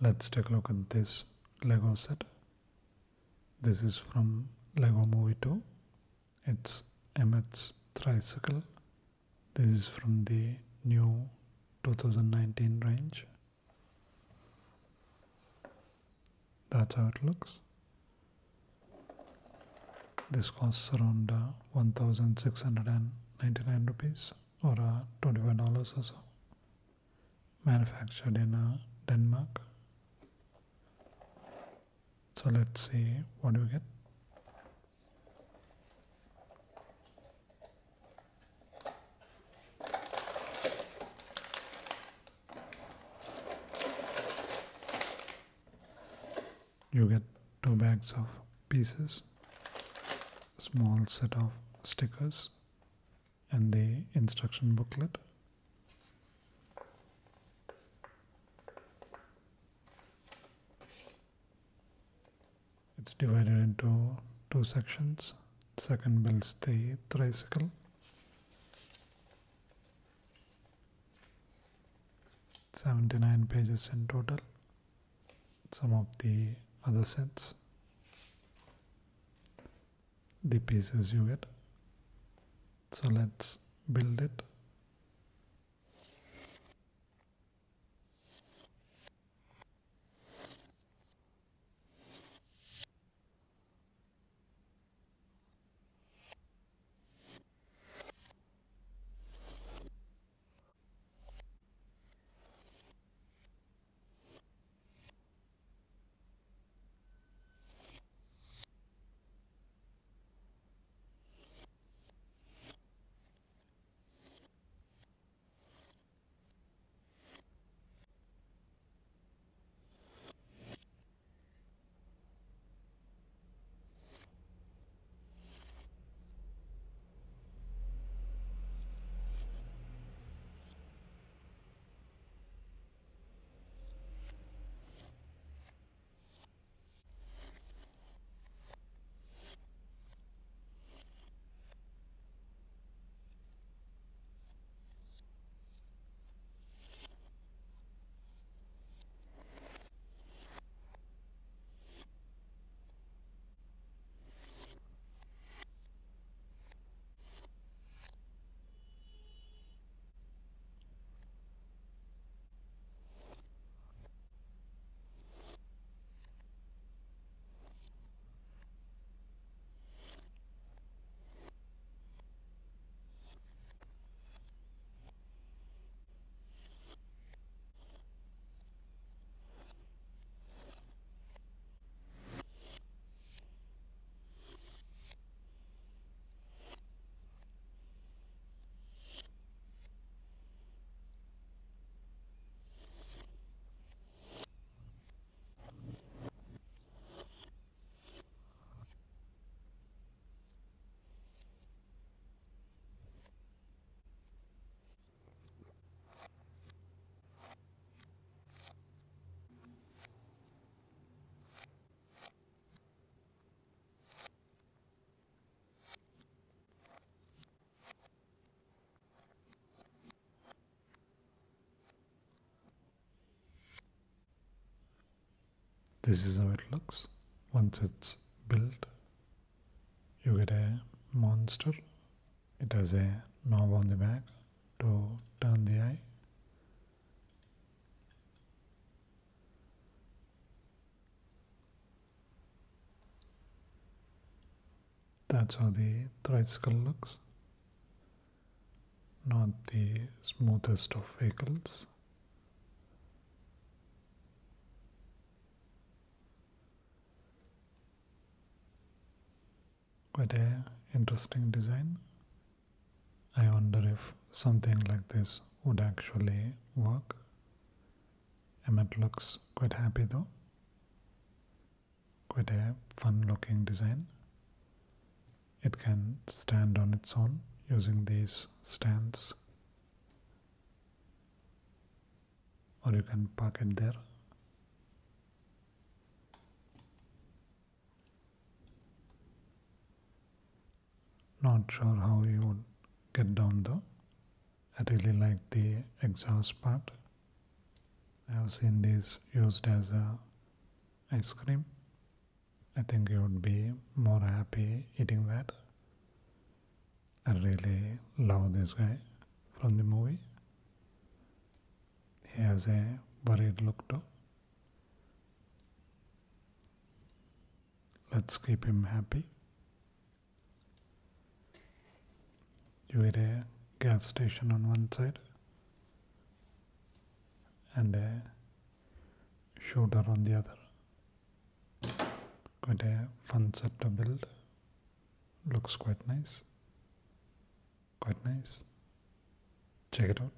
let's take a look at this Lego set. This is from Lego Movie 2. It's Emmet's Tricycle. This is from the new 2019 range. That's how it looks. This costs around uh, 1699 rupees or uh, $25 or so. Manufactured in uh, Denmark. So let's see what do we get. You get two bags of pieces, small set of stickers, and the instruction booklet. It's divided into two sections. Second builds the tricycle. Seventy-nine pages in total. Some of the other sets. The pieces you get. So let's build it. This is how it looks once it's built. You get a monster. It has a knob on the back to turn the eye. That's how the tricycle looks. Not the smoothest of vehicles. Quite a interesting design. I wonder if something like this would actually work. Emmet looks quite happy though. Quite a fun looking design. It can stand on its own using these stands, or you can park it there. Not sure how you would get down though. I really like the exhaust part. I have seen these used as a ice cream. I think you would be more happy eating that. I really love this guy from the movie. He has a worried look too. Let's keep him happy. Get a gas station on one side and a shooter on the other. Quite a fun set to build. Looks quite nice. Quite nice. Check it out.